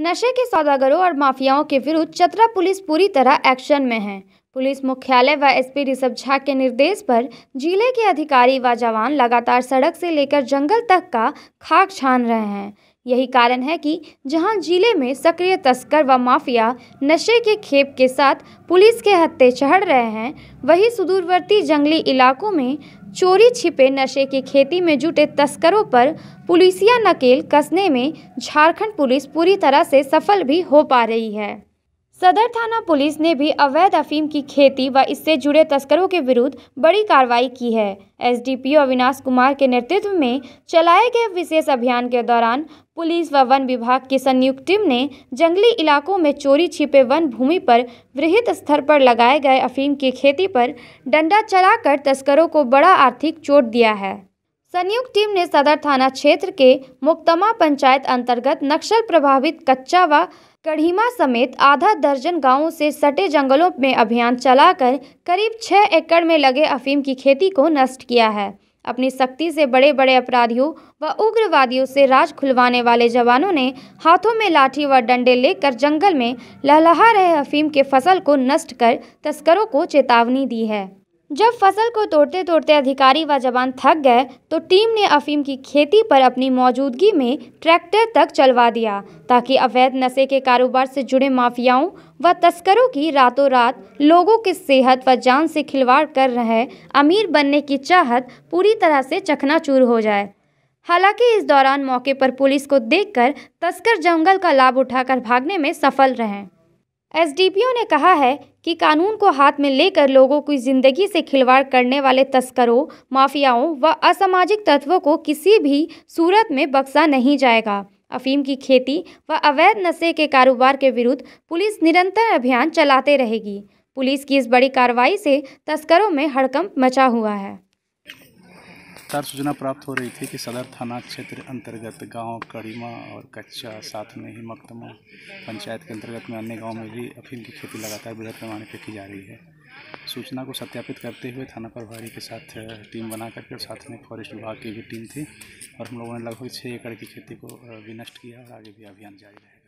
नशे के सौदागरों और माफियाओं के विरुद्ध चतरा पुलिस पूरी तरह एक्शन में है। पुलिस मुख्यालय व एसपी ऋषभ झा के निर्देश पर ज़िले के अधिकारी व जवान लगातार सड़क से लेकर जंगल तक का खाक छान रहे हैं। यही कारण है कि जहाँ ज़िले में सक्रिय तस्कर व माफिया नशे के खेप के साथ पुलिस के हत्ते चढ़ रहे हैं, वहीं सुदूरवर्ती जंगली इलाकों में चोरी छिपे नशे की खेती में जुटे तस्करों पर पुलिसिया नकेल कसने में झारखंड पुलिस पूरी तरह से सफल भी हो पा रही है। सदर थाना पुलिस ने भी अवैध अफीम की खेती व इससे जुड़े तस्करों के विरुद्ध बड़ी कार्रवाई की है। एसडीपीओ अविनाश कुमार के नेतृत्व में चलाए गए विशेष अभियान के दौरान पुलिस व वन विभाग की संयुक्त टीम ने जंगली इलाकों में चोरी छिपे वन भूमि पर वृहत स्तर पर लगाए गए अफीम की खेती पर डंडा चलाकर तस्करों को बड़ा आर्थिक चोट दिया है। संयुक्त टीम ने सदर थाना क्षेत्र के मुक्तमा पंचायत अंतर्गत नक्सल प्रभावित कच्चा व कढ़ीमा समेत आधा दर्जन गाँवों से सटे जंगलों में अभियान चलाकर करीब छः एकड़ में लगे अफीम की खेती को नष्ट किया है। अपनी सख्ती से बड़े बड़े अपराधियों व उग्रवादियों से राज खुलवाने वाले जवानों ने हाथों में लाठी व डंडे लेकर जंगल में लहलहा रहे अफीम के फ़सल को नष्ट कर तस्करों को चेतावनी दी है। जब फ़सल को तोड़ते तोड़ते अधिकारी व जवान थक गए तो टीम ने अफीम की खेती पर अपनी मौजूदगी में ट्रैक्टर तक चलवा दिया, ताकि अवैध नशे के कारोबार से जुड़े माफियाओं व तस्करों की रातों रात लोगों की सेहत व जान से खिलवाड़ कर रहे अमीर बनने की चाहत पूरी तरह से चकनाचूर हो जाए। हालाँकि इस दौरान मौके पर पुलिस को देखकर तस्कर जंगल का लाभ उठाकर भागने में सफल रहे। एसडीपीओ ने कहा है कि कानून को हाथ में लेकर लोगों की ज़िंदगी से खिलवाड़ करने वाले तस्करों, माफियाओं व असामाजिक तत्वों को किसी भी सूरत में बख्शा नहीं जाएगा। अफीम की खेती व अवैध नशे के कारोबार के विरुद्ध पुलिस निरंतर अभियान चलाते रहेगी। पुलिस की इस बड़ी कार्रवाई से तस्करों में हड़कंप मचा हुआ है। तार सूचना प्राप्त हो रही थी कि सदर थाना क्षेत्र अंतर्गत गाँव कड़ीमा और कच्चा साथ में ही मकदमा पंचायत के अंतर्गत में अन्य गाँव में भी अफीम की खेती लगातार बृहद पैमाने पर की जा रही है। सूचना को सत्यापित करते हुए थाना प्रभारी के साथ टीम बना करके और साथ में फॉरेस्ट विभाग की भी टीम थी और हम लोगों ने लगभग छः एकड़ की खेती को भी नष्ट किया और आगे भी अभियान जारी रहेगा